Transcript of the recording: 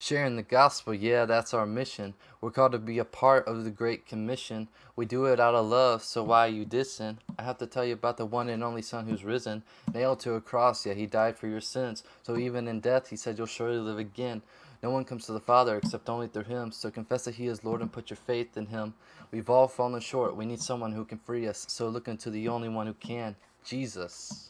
Sharing the gospel, yeah, that's our mission. We're called to be a part of the Great Commission. We do it out of love, so why you dissing? I have to tell you about the one and only Son who's risen, nailed to a cross, yeah, he died for your sins. So even in death, he said, You'll surely live again. No one comes to the Father except only through him, so confess that he is Lord and put your faith in him. We've all fallen short. We need someone who can free us, so look into the only one who can Jesus.